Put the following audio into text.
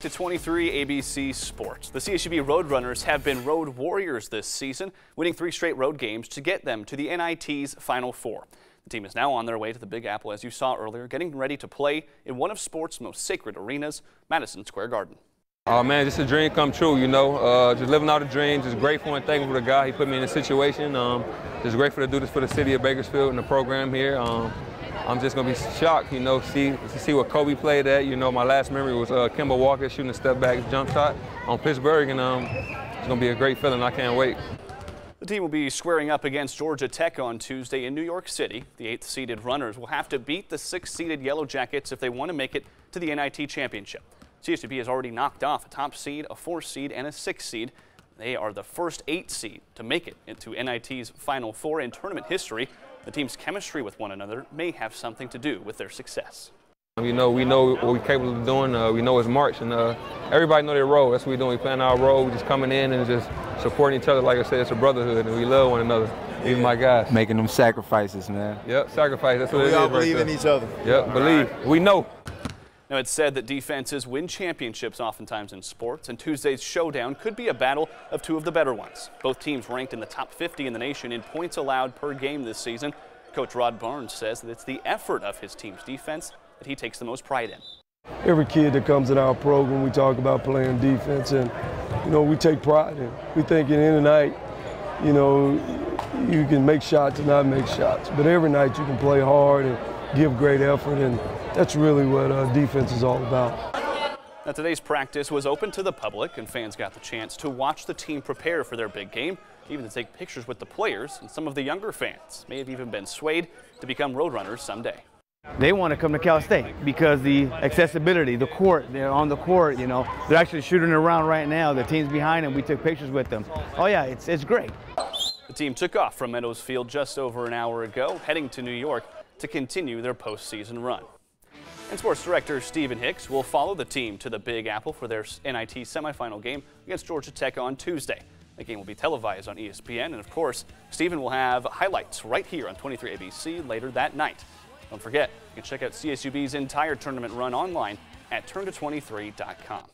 To 23 ABC Sports. The CSUB Roadrunners have been road warriors this season, winning three straight road games to get them to the NIT's Final Four. The team is now on their way to the Big Apple, as you saw earlier, getting ready to play in one of sports' most sacred arenas, Madison Square Garden. Oh man, just a dream come true, you know. Uh, just living out a dream, just grateful and thankful to God. He put me in a situation. Um, just grateful to do this for the city of Bakersfield and the program here. Um, I'm just gonna be shocked, you know, see see what Kobe played at. You know, my last memory was uh, Kemba Walker shooting a step back jump shot on Pittsburgh, and um, it's gonna be a great feeling. I can't wait. The team will be squaring up against Georgia Tech on Tuesday in New York City. The eighth-seeded runners will have to beat the sixth-seeded Yellow Jackets if they want to make it to the NIT championship. CSUB has already knocked off a top seed, a four seed, and a six seed. They are the first eight seed to make it into NIT's Final Four in tournament history. The team's chemistry with one another may have something to do with their success. You know, we know what we're capable of doing. Uh, we know it's March, and uh, everybody know their role. That's what we're doing. We're playing our role. We're just coming in and just supporting each other. Like I said, it's a brotherhood, and we love one another. Even my guys. Making them sacrifices, man. Yep, sacrifice. That's what we it is. all right believe there. in each other. Yep, believe. We know. Now, it's said that defenses win championships oftentimes in sports, and Tuesday's showdown could be a battle of two of the better ones. Both teams ranked in the top 50 in the nation in points allowed per game this season. Coach Rod Barnes says that it's the effort of his team's defense that he takes the most pride in. Every kid that comes in our program, we talk about playing defense, and you know we take pride in. We think in the night, you know, you can make shots and not make shots, but every night you can play hard and give great effort, and that's really what uh, defense is all about. Now, today's practice was open to the public, and fans got the chance to watch the team prepare for their big game, even to take pictures with the players, and some of the younger fans may have even been swayed to become Roadrunners someday. They want to come to Cal State because the accessibility, the court, they're on the court, you know, they're actually shooting around right now. The team's behind them. We took pictures with them. Oh yeah, it's, it's great. The team took off from Meadows Field just over an hour ago, heading to New York to continue their postseason run. And sports director Stephen Hicks will follow the team to the Big Apple for their NIT semifinal game against Georgia Tech on Tuesday. The game will be televised on ESPN, and of course, Stephen will have highlights right here on 23 ABC later that night. Don't forget, you can check out CSUB's entire tournament run online at turnto23.com.